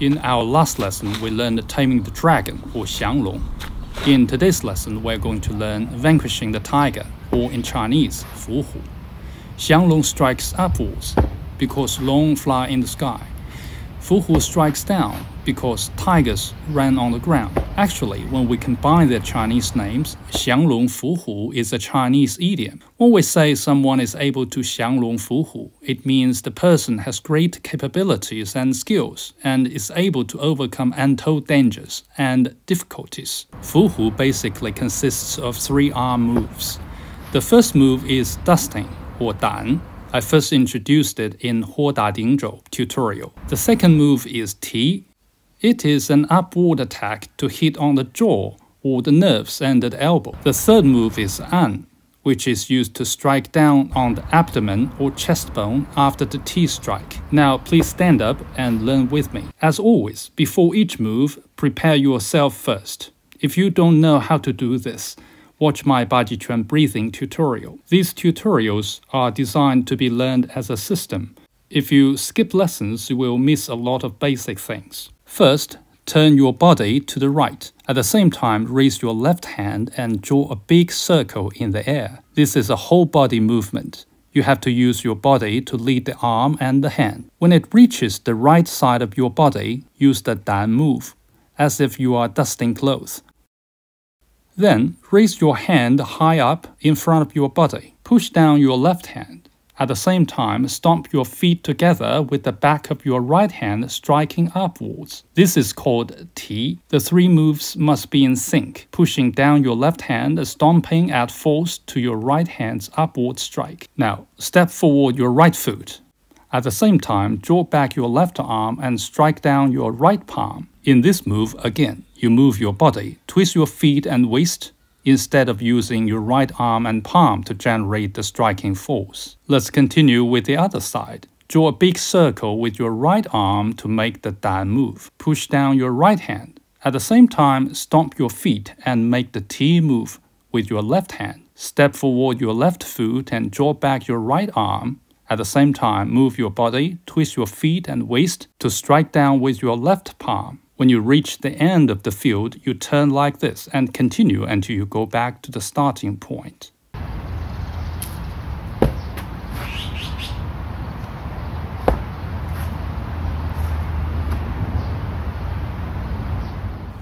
In our last lesson, we learned taming the dragon, or xianglong. In today's lesson, we're going to learn vanquishing the tiger, or in Chinese, fu hu. Xianglong strikes upwards because long fly in the sky. Fu hu strikes down because tigers ran on the ground. Actually, when we combine their Chinese names, Xianglong Fu is a Chinese idiom. When we say someone is able to Xianglong Fu it means the person has great capabilities and skills and is able to overcome untold dangers and difficulties. Fu Hu basically consists of three arm moves. The first move is dusting, or dan, I first introduced it in Huo Da Ding Zhou tutorial. The second move is T. it is an upward attack to hit on the jaw or the nerves and the elbow. The third move is An, which is used to strike down on the abdomen or chest bone after the T strike. Now please stand up and learn with me. As always, before each move, prepare yourself first. If you don't know how to do this, watch my Bajiquan breathing tutorial. These tutorials are designed to be learned as a system. If you skip lessons, you will miss a lot of basic things. First, turn your body to the right. At the same time, raise your left hand and draw a big circle in the air. This is a whole body movement. You have to use your body to lead the arm and the hand. When it reaches the right side of your body, use the Dan move, as if you are dusting clothes. Then, raise your hand high up in front of your body. Push down your left hand. At the same time, stomp your feet together with the back of your right hand striking upwards. This is called T. The three moves must be in sync, pushing down your left hand, stomping at force to your right hand's upward strike. Now, step forward your right foot. At the same time, draw back your left arm and strike down your right palm. In this move, again, you move your body, twist your feet and waist, instead of using your right arm and palm to generate the striking force. Let's continue with the other side. Draw a big circle with your right arm to make the Dan move. Push down your right hand. At the same time, stomp your feet and make the T move with your left hand. Step forward your left foot and draw back your right arm. At the same time, move your body, twist your feet and waist to strike down with your left palm. When you reach the end of the field, you turn like this and continue until you go back to the starting point.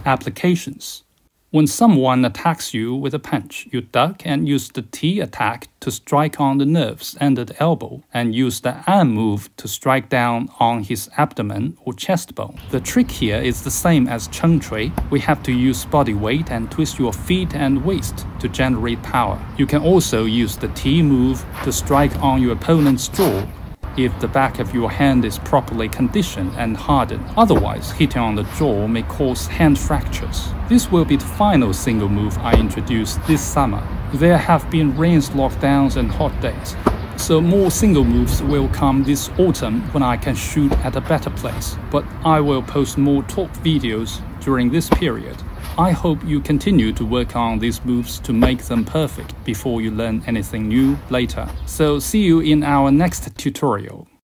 Applications when someone attacks you with a punch, you duck and use the T attack to strike on the nerves under the elbow, and use the An move to strike down on his abdomen or chest bone. The trick here is the same as Cheng Chui. We have to use body weight and twist your feet and waist to generate power. You can also use the T move to strike on your opponent's jaw if the back of your hand is properly conditioned and hardened. Otherwise, hitting on the jaw may cause hand fractures. This will be the final single move I introduce this summer. There have been rains, lockdowns, and hot days. So more single moves will come this autumn when I can shoot at a better place. But I will post more talk videos during this period. I hope you continue to work on these moves to make them perfect before you learn anything new later. So see you in our next tutorial.